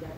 that.